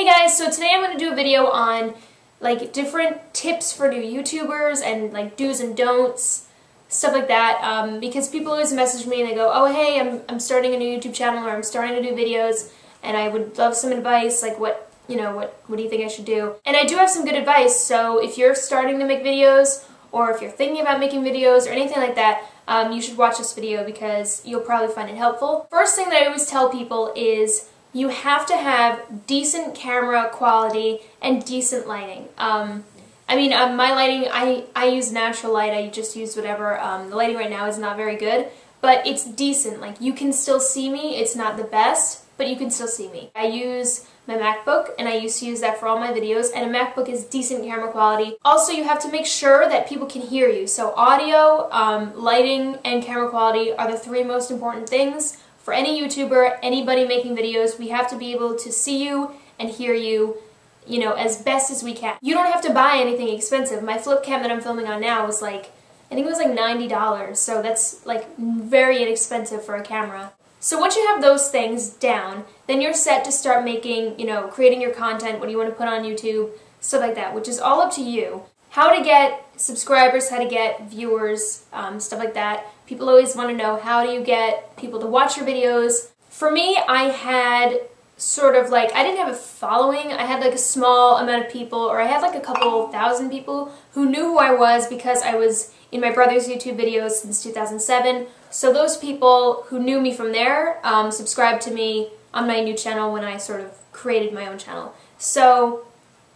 Hey guys, so today I'm going to do a video on like different tips for new YouTubers and like do's and don'ts, stuff like that, um, because people always message me and they go, oh hey, I'm, I'm starting a new YouTube channel or I'm starting to do videos and I would love some advice, like what, you know, what, what do you think I should do? And I do have some good advice, so if you're starting to make videos or if you're thinking about making videos or anything like that, um, you should watch this video because you'll probably find it helpful. First thing that I always tell people is you have to have decent camera quality and decent lighting. Um, I mean, um, my lighting, I, I use natural light, I just use whatever. Um, the lighting right now is not very good, but it's decent. Like, you can still see me. It's not the best, but you can still see me. I use my MacBook, and I used to use that for all my videos, and a MacBook is decent camera quality. Also, you have to make sure that people can hear you. So audio, um, lighting, and camera quality are the three most important things for any YouTuber, anybody making videos, we have to be able to see you and hear you, you know, as best as we can. You don't have to buy anything expensive. My flip cam that I'm filming on now was like, I think it was like $90, so that's like very inexpensive for a camera. So once you have those things down, then you're set to start making, you know, creating your content, what do you want to put on YouTube, stuff like that, which is all up to you. How to get subscribers, how to get viewers, um, stuff like that. People always want to know how do you get people to watch your videos. For me, I had sort of like, I didn't have a following, I had like a small amount of people, or I had like a couple thousand people who knew who I was because I was in my brother's YouTube videos since 2007. So those people who knew me from there um, subscribed to me on my new channel when I sort of created my own channel. So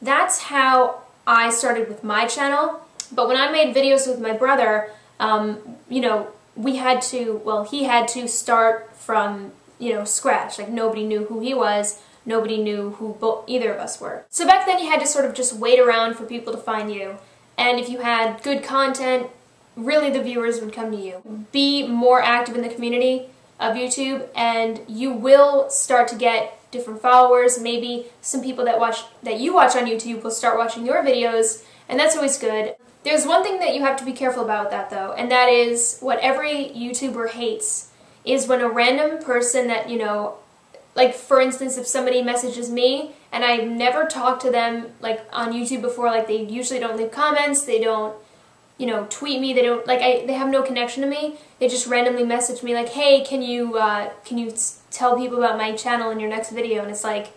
that's how I started with my channel. But when I made videos with my brother, um, you know, we had to, well, he had to start from, you know, scratch. Like, nobody knew who he was. Nobody knew who both, either of us were. So back then you had to sort of just wait around for people to find you. And if you had good content, really the viewers would come to you. Be more active in the community of YouTube and you will start to get different followers. Maybe some people that watch that you watch on YouTube will start watching your videos and that's always good. There's one thing that you have to be careful about that though, and that is what every YouTuber hates is when a random person that, you know, like for instance, if somebody messages me and I've never talked to them like on YouTube before, like they usually don't leave comments, they don't, you know, tweet me, they don't, like I, they have no connection to me, they just randomly message me like, hey, can you, uh, can you tell people about my channel in your next video? And it's like,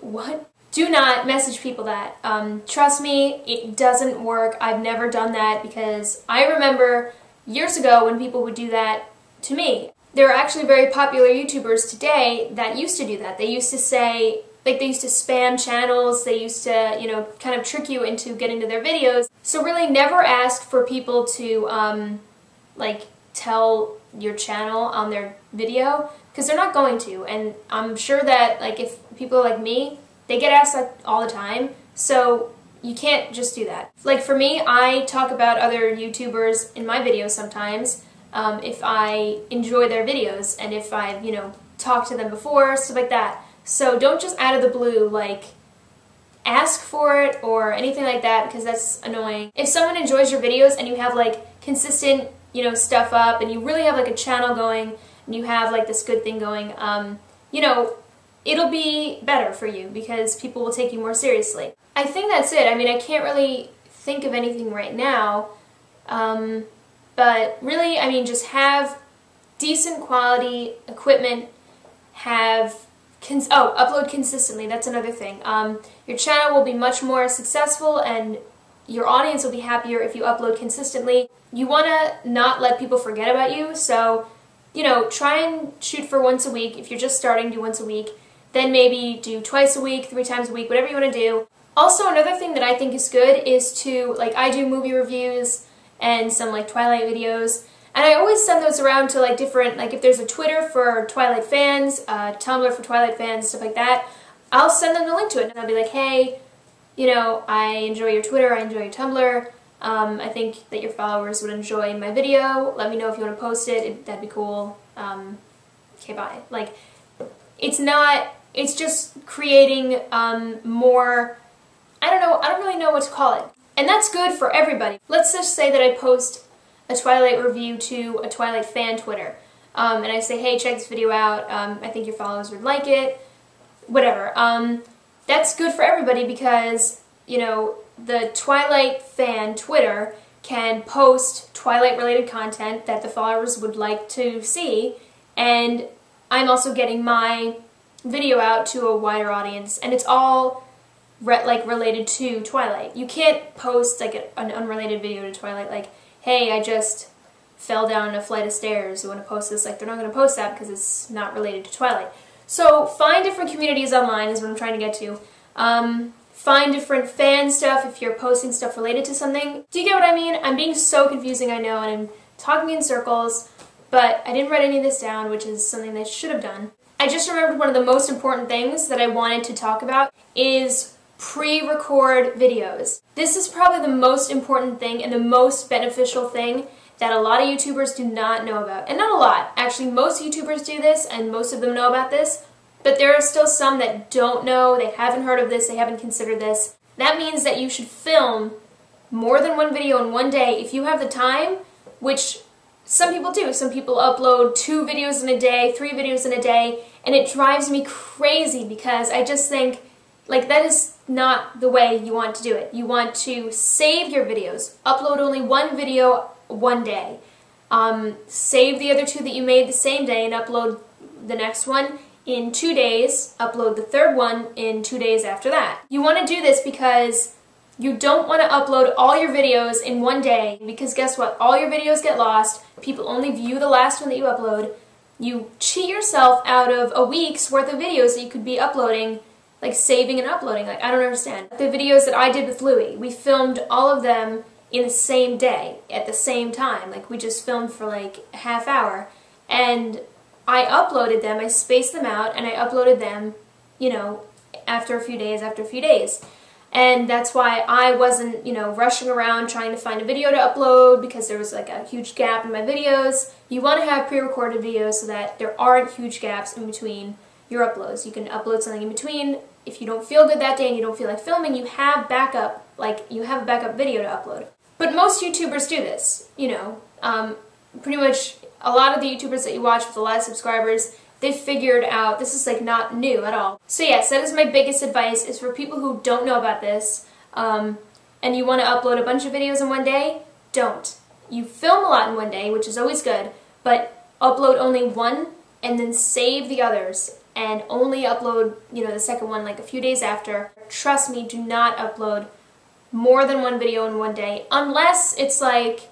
what? Do not message people that. Um, trust me, it doesn't work. I've never done that because I remember years ago when people would do that to me. There are actually very popular YouTubers today that used to do that. They used to say, like they used to spam channels, they used to, you know, kind of trick you into getting to their videos. So really never ask for people to, um, like, tell your channel on their video because they're not going to. And I'm sure that, like, if people like me, they get asked that all the time, so you can't just do that. Like for me, I talk about other YouTubers in my videos sometimes um, if I enjoy their videos and if I've, you know, talked to them before, stuff like that. So don't just out of the blue, like, ask for it or anything like that because that's annoying. If someone enjoys your videos and you have, like, consistent, you know, stuff up and you really have, like, a channel going and you have, like, this good thing going, um, you know, it'll be better for you because people will take you more seriously. I think that's it. I mean, I can't really think of anything right now. Um, but really, I mean, just have decent quality equipment, have, oh, upload consistently, that's another thing. Um, your channel will be much more successful and your audience will be happier if you upload consistently. You want to not let people forget about you, so, you know, try and shoot for once a week. If you're just starting, do once a week. Then maybe do twice a week, three times a week, whatever you want to do. Also, another thing that I think is good is to, like, I do movie reviews and some, like, Twilight videos. And I always send those around to, like, different, like, if there's a Twitter for Twilight fans, uh, Tumblr for Twilight fans, stuff like that, I'll send them the link to it. And I'll be like, hey, you know, I enjoy your Twitter, I enjoy your Tumblr. Um, I think that your followers would enjoy my video. Let me know if you want to post it. it that'd be cool. Um, okay, bye. Like, it's not it's just creating um, more, I don't know, I don't really know what to call it. And that's good for everybody. Let's just say that I post a Twilight review to a Twilight fan Twitter. Um, and I say, hey, check this video out. Um, I think your followers would like it. whatever. Um, that's good for everybody because, you know, the Twilight fan Twitter can post Twilight related content that the followers would like to see, and I'm also getting my video out to a wider audience, and it's all re like related to Twilight. You can't post like an unrelated video to Twilight, like, hey, I just fell down a flight of stairs. You want to post this? Like, they're not going to post that because it's not related to Twilight. So find different communities online is what I'm trying to get to. Um, find different fan stuff if you're posting stuff related to something. Do you get what I mean? I'm being so confusing, I know, and I'm talking in circles, but I didn't write any of this down, which is something I should have done. I just remembered one of the most important things that I wanted to talk about is pre-record videos. This is probably the most important thing and the most beneficial thing that a lot of YouTubers do not know about. And not a lot. Actually, most YouTubers do this and most of them know about this, but there are still some that don't know, they haven't heard of this, they haven't considered this. That means that you should film more than one video in one day if you have the time, which some people do. Some people upload two videos in a day, three videos in a day, and it drives me crazy because I just think, like, that is not the way you want to do it. You want to save your videos, upload only one video one day, um, save the other two that you made the same day and upload the next one in two days, upload the third one in two days after that. You want to do this because you don't want to upload all your videos in one day because guess what? All your videos get lost. People only view the last one that you upload. You cheat yourself out of a week's worth of videos that you could be uploading, like saving and uploading. Like, I don't understand. The videos that I did with Louie, we filmed all of them in the same day, at the same time. Like, we just filmed for like a half hour. And I uploaded them, I spaced them out, and I uploaded them, you know, after a few days, after a few days. And that's why I wasn't, you know, rushing around trying to find a video to upload because there was like a huge gap in my videos. You want to have pre-recorded videos so that there aren't huge gaps in between your uploads. You can upload something in between. If you don't feel good that day and you don't feel like filming, you have backup, like you have a backup video to upload. But most YouTubers do this, you know. Um, pretty much a lot of the YouTubers that you watch with a lot of subscribers, they figured out this is like not new at all. So yes, that is my biggest advice is for people who don't know about this um, and you want to upload a bunch of videos in one day, don't. You film a lot in one day, which is always good, but upload only one and then save the others and only upload, you know, the second one like a few days after. Trust me, do not upload more than one video in one day unless it's like,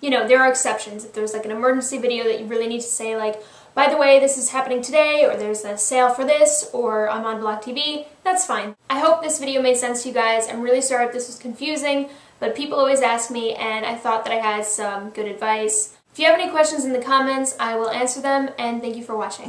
you know, there are exceptions. If there's like an emergency video that you really need to say like, by the way, this is happening today, or there's a sale for this, or I'm on BlogTV, that's fine. I hope this video made sense to you guys. I'm really sorry if this was confusing, but people always ask me, and I thought that I had some good advice. If you have any questions in the comments, I will answer them, and thank you for watching.